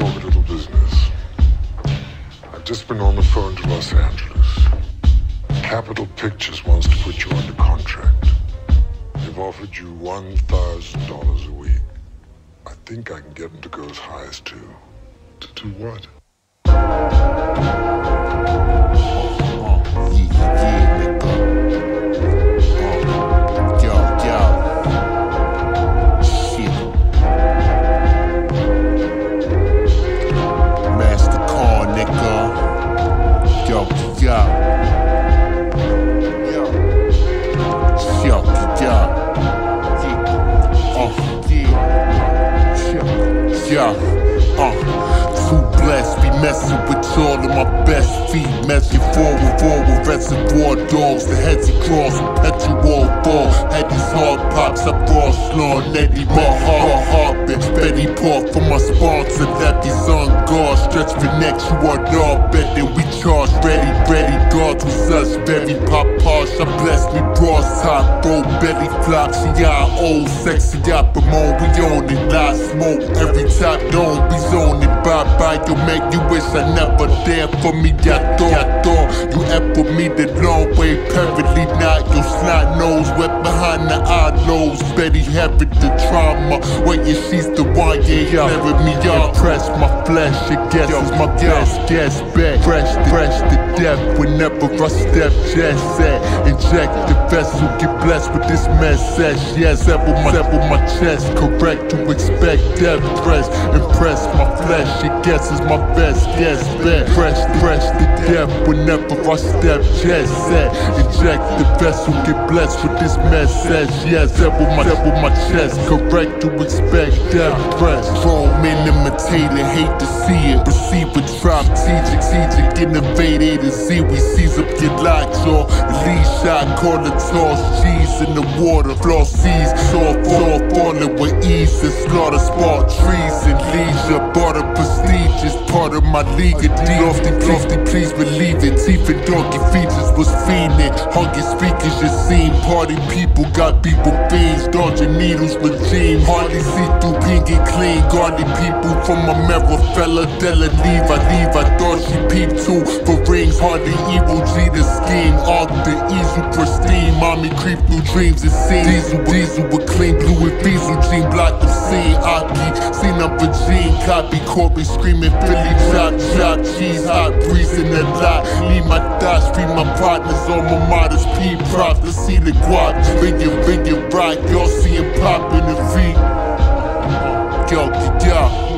a little business. I've just been on the phone to Los Angeles. Capitol Pictures wants to put you under contract. They've offered you $1,000 a week. I think I can get them to go as high as two. To do what? Yeah, uh, too blessed, be messing with all of my best feet. Messing forward, forward, reservoir dogs. The heads across, perpetual fall. Had these hard pops, I brought slow, Nettie, my heart, heart, Betty Port for my sponsor. That guard, stretch for next, you are not bet that we charge. Ready, ready, guards with us, very pop posh. I bless me, bras top, bro, belly flop. See, y'all old, sexy, y'all promote. We on it, lot smoke. Every top dome, we zone it. Bye bye, you make you wish I never there for me. I thought, I thought you ever me the long way, perfectly not. Your snot nose, wet behind the eye nose. Betty having the trauma, waiting she's the one, yeah, yeah. Me impress my flesh, it guesses my best, guess bet. Fresh, to, fresh to death whenever I step, just set. Inject the vessel, get blessed with this message. Yes, ever my, ever my chest, correct to expect death threats. Impress my flesh, it guesses my best, guess bet. Fresh, fresh to death whenever I step, just set. Inject the vessel, get blessed with this message. Yes, ever my, ever my chest, correct to expect death threats. Strong men imitating, hate to see it. Receive a drop, strategic, strategic, innovated. And see we seize up your locks or lead shot, call the toss, cheese in the water, floss seas, soft, soft, falling with ease and slaughter, spark trees and leisure, barter prestige is part of my league. Lofty, lofty, please believe it. Teeth and donkey features was fiending. Hungry speakers you seen. Party people got people fiends, dodging needles with jeans. Hardly see through pink and clean. Guarding people from a mirror, fella, Della leave. I leave, I thought she peeped too. For rings, hardly evil G the scheme. Arc the easel pristine. Mommy creep through dreams and scenes. Diesel, diesel with clean blue and diesel jean. Block the scene. Aki, seen up a jean. Copy, Corby screaming Philly cheese, hot lot. Leave my thoughts, my partners on my modest P props. See the guap. Bring it, bring it right. Y'all see it pop in the. Yo, yo.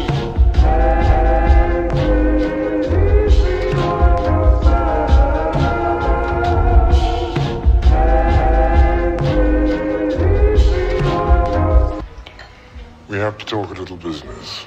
We have to talk a little business.